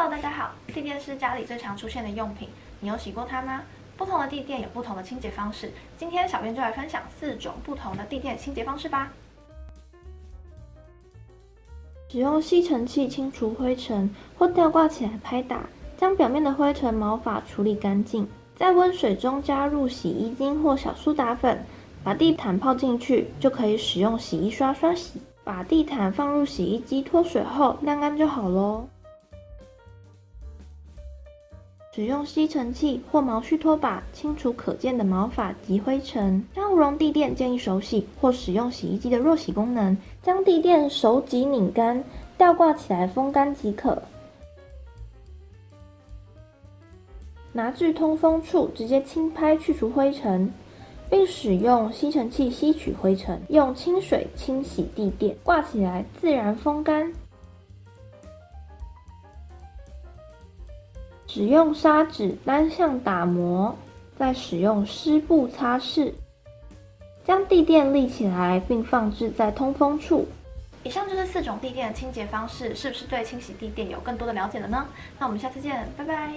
Hello，大家好。地垫是家里最常出现的用品，你有洗过它吗？不同的地垫有不同的清洁方式，今天小编就来分享四种不同的地垫清洁方式吧。使用吸尘器清除灰尘，或吊挂起来拍打，将表面的灰尘毛发处理干净。在温水中加入洗衣精或小苏打粉，把地毯泡进去，就可以使用洗衣刷刷洗。把地毯放入洗衣机脱水后晾干就好喽。使用吸尘器或毛絮拖把清除可见的毛发及灰尘。将绒地垫建议手洗或使用洗衣机的弱洗功能，将地垫手挤拧干，吊挂起来风干即可。拿至通风处直接轻拍去除灰尘，并使用吸尘器吸取灰尘，用清水清洗地垫，挂起来自然风干。使用砂纸单向打磨，再使用湿布擦拭，将地垫立起来，并放置在通风处。以上就是四种地垫的清洁方式，是不是对清洗地垫有更多的了解了呢？那我们下次见，拜拜。